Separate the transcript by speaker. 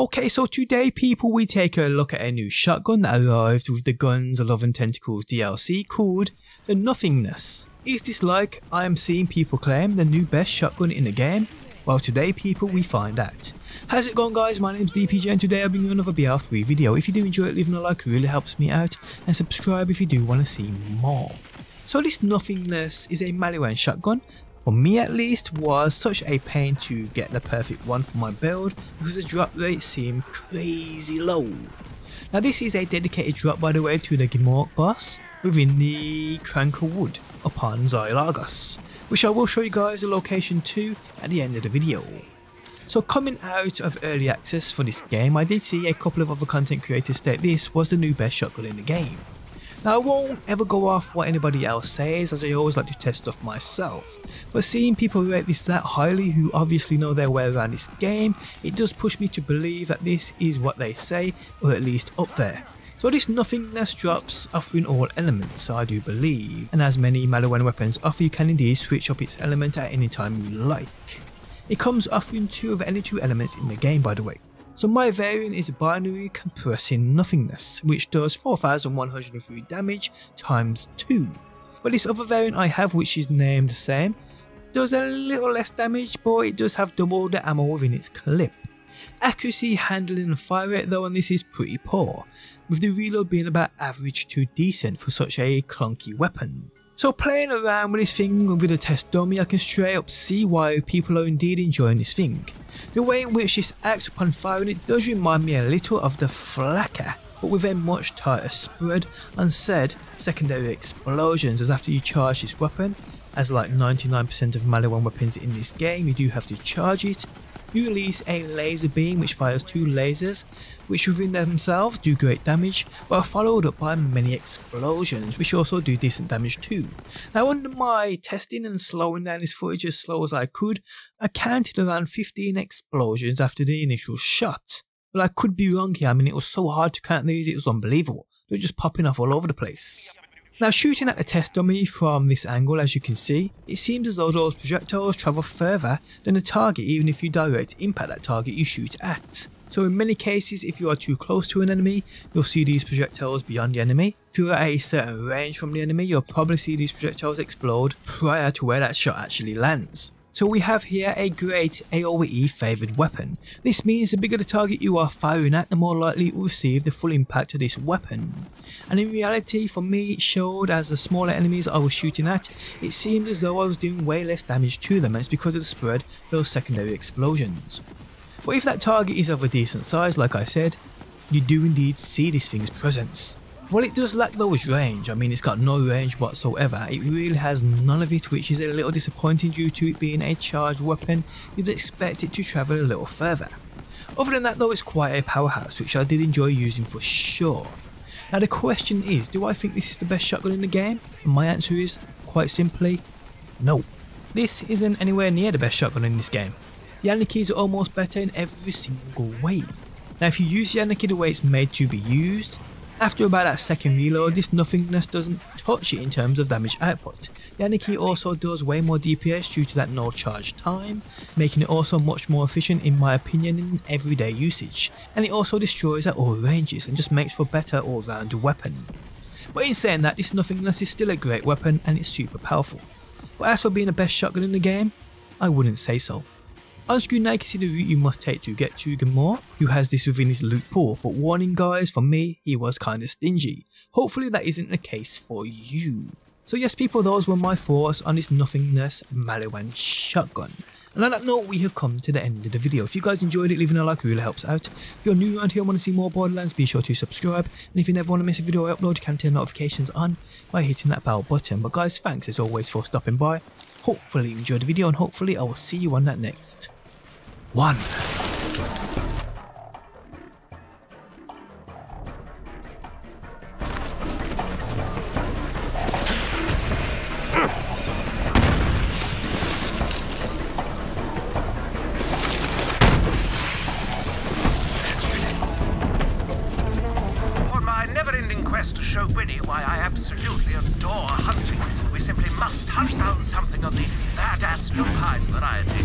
Speaker 1: Okay, so today people we take a look at a new shotgun that arrived with the Guns Love and Tentacles DLC called the Nothingness. Is this like I am seeing people claim the new best shotgun in the game? Well today people we find out. How's it going guys, my name's DPJ and today I'll bring you another BL3 video. If you do enjoy it leaving a like really helps me out and subscribe if you do want to see more. So this Nothingness is a Maliwan shotgun for me at least, was such a pain to get the perfect one for my build because the drop rate seemed crazy low. Now this is a dedicated drop by the way to the Gmork boss within the Cankerwood upon Xylourgos, which I will show you guys the location to at the end of the video. So coming out of early access for this game, I did see a couple of other content creators state this was the new best shotgun in the game. Now I won't ever go off what anybody else says as I always like to test stuff myself, but seeing people rate this that highly who obviously know their way around this game, it does push me to believe that this is what they say or at least up there. So this nothingness drops offering all elements I do believe, and as many Maliwan weapons offer you can indeed switch up its element at any time you like. It comes offering two of any two elements in the game by the way. So my variant is a binary compressing nothingness, which does 4103 damage times 2. But this other variant I have which is named the same, does a little less damage but it does have double the ammo within its clip. Accuracy, handling and fire rate though and this is pretty poor, with the reload being about average to decent for such a clunky weapon. So playing around with this thing with a test dummy I can straight up see why people are indeed enjoying this thing. The way in which this acts upon firing it does remind me a little of the Flakker but with a much tighter spread and said secondary explosions as after you charge this weapon as like 99% of Maliwan weapons in this game you do have to charge it you release a laser beam which fires two lasers, which within themselves do great damage, but are followed up by many explosions, which also do decent damage too. Now under my testing and slowing down this footage as slow as I could, I counted around 15 explosions after the initial shot. But I could be wrong here, I mean it was so hard to count these, it was unbelievable. They were just popping off all over the place. Now shooting at the test dummy from this angle as you can see, it seems as though those projectiles travel further than the target even if you direct impact that target you shoot at. So in many cases if you are too close to an enemy, you'll see these projectiles beyond the enemy. If you're at a certain range from the enemy, you'll probably see these projectiles explode prior to where that shot actually lands. So we have here a great AoE favoured weapon. This means the bigger the target you are firing at, the more likely it will receive the full impact of this weapon. And in reality, for me, it showed as the smaller enemies I was shooting at, it seemed as though I was doing way less damage to them it's because of the spread of those secondary explosions. But if that target is of a decent size, like I said, you do indeed see this thing's presence. Well, it does lack those range. I mean, it's got no range whatsoever. It really has none of it, which is a little disappointing due to it being a charged weapon. You'd expect it to travel a little further. Other than that though, it's quite a powerhouse, which I did enjoy using for sure. Now the question is, do I think this is the best shotgun in the game? And my answer is, quite simply, no. This isn't anywhere near the best shotgun in this game. The Anarchies are almost better in every single way. Now if you use the Anarchy the way it's made to be used, after about that second reload, this nothingness doesn't touch it in terms of damage output. Anarchy also does way more DPS due to that no charge time, making it also much more efficient in my opinion in everyday usage, and it also destroys at all ranges and just makes for better all round weapon. But in saying that, this nothingness is still a great weapon and it's super powerful. But as for being the best shotgun in the game, I wouldn't say so. On screen now you can see the route you must take to get to Gmork, who has this within his loot pool, but warning guys, for me, he was kinda stingy. Hopefully that isn't the case for you. So yes people, those were my thoughts on this nothingness Maliwan shotgun. And on that note, we have come to the end of the video. If you guys enjoyed it, leaving a like really helps out. If you're new around here and want to see more Borderlands, be sure to subscribe. And if you never want to miss a video I upload, you can turn notifications on by hitting that bell button. But guys, thanks as always for stopping by. Hopefully you enjoyed the video and hopefully I will see you on that next one.
Speaker 2: My never-ending quest to show Winnie why I absolutely adore hunting, we simply must hunt variety,